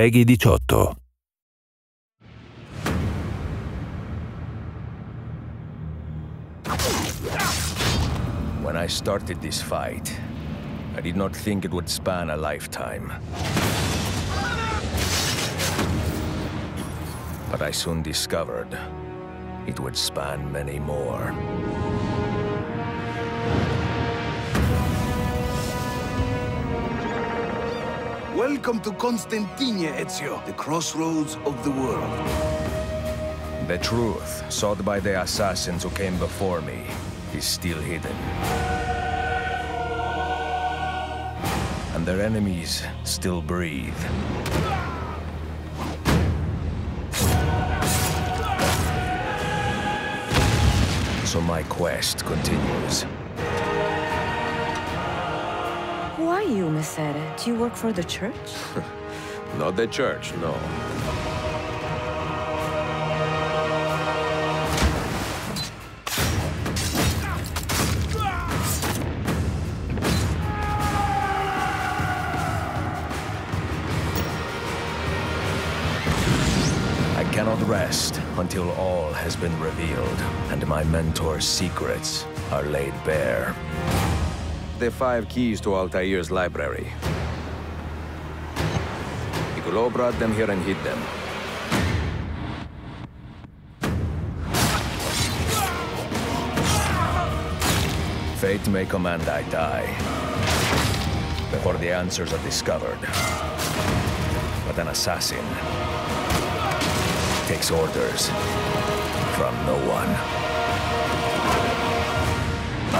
Peggy 18. When I started this fight, I did not think it would span a lifetime. But I soon discovered it would span many more. Welcome to Constantinople, Ezio, the crossroads of the world. The truth, sought by the assassins who came before me, is still hidden. And their enemies still breathe. So my quest continues. Are you, Messere? Do you work for the church? Not the church, no. I cannot rest until all has been revealed and my mentor's secrets are laid bare. The five keys to Altair's library. Niccolo brought them here and hid them. Fate may command I die before the answers are discovered. But an assassin takes orders from no one.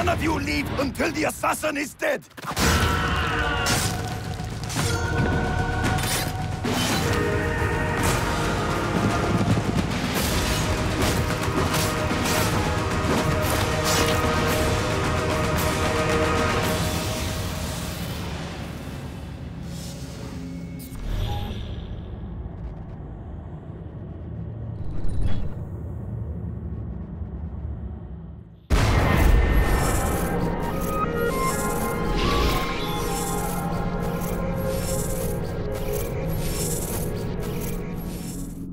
None of you leave until the assassin is dead!